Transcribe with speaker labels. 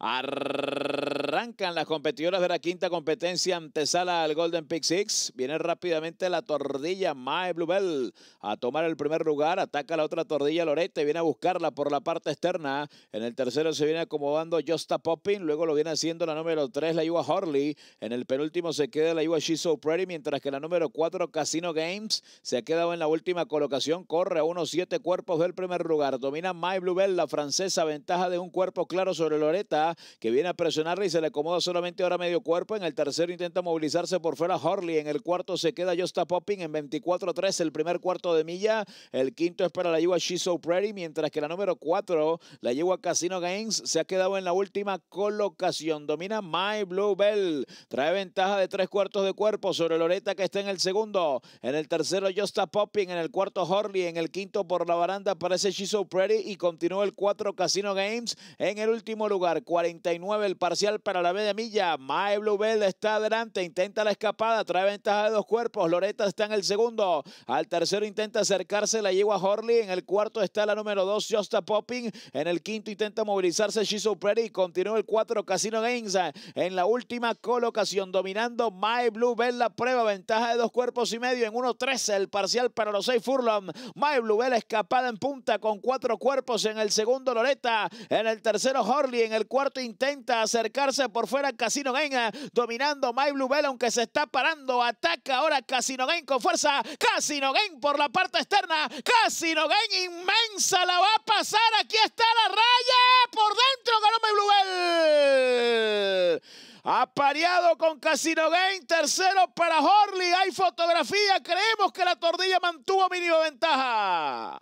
Speaker 1: Arr. Arrancan las competidoras de la quinta competencia antesala al Golden Pick Six. Viene rápidamente la tordilla My Bluebell a tomar el primer lugar. Ataca la otra tordilla Lorete. Viene a buscarla por la parte externa. En el tercero se viene acomodando Josta Popping. Luego lo viene haciendo la número 3, la Iwa Horley. En el penúltimo se queda la Iwa She's So Pretty. Mientras que la número 4, Casino Games, se ha quedado en la última colocación. Corre a unos siete cuerpos del primer lugar. Domina My Bluebell, la francesa. Ventaja de un cuerpo claro sobre Loreta que viene a presionarle y se le acomoda solamente ahora medio cuerpo. En el tercero intenta movilizarse por fuera Horley. En el cuarto se queda Josta Popping en 24-3 el primer cuarto de milla. El quinto es para la yegua She's So Pretty, mientras que la número 4, la yegua Casino Games, se ha quedado en la última colocación. Domina My Blue Bell. Trae ventaja de tres cuartos de cuerpo sobre Loreta que está en el segundo. En el tercero Josta Popping. En el cuarto Horley. En el quinto por la baranda aparece She's So Pretty y continúa el 4 Casino Games en el último lugar. 49 el parcial para la media milla. My Bluebell está adelante, intenta la escapada, trae ventaja de dos cuerpos. Loreta está en el segundo. Al tercero intenta acercarse la yegua Horley. En el cuarto está la número dos, Josta Popping. En el quinto intenta movilizarse She's So Pretty. Continúa el cuatro, Casino Games. En la última colocación, dominando My Bluebell la prueba. Ventaja de dos cuerpos y medio en 1-13 el parcial para los seis Furlong. My Bluebell escapada en punta con cuatro cuerpos en el segundo Loreta. En el tercero Horley. En el cuarto intenta acercarse por fuera Casino Game, dominando My Bluebell, aunque se está parando. Ataca ahora Casino Game con fuerza. Casino Game por la parte externa. Casino Game inmensa, la va a pasar. Aquí está la raya. Por dentro ganó My Bluebell. Apareado con Casino Game, tercero para Horley. Hay fotografía. Creemos que la tordilla mantuvo mínimo ventaja.